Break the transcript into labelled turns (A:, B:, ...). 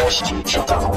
A: Treści czytał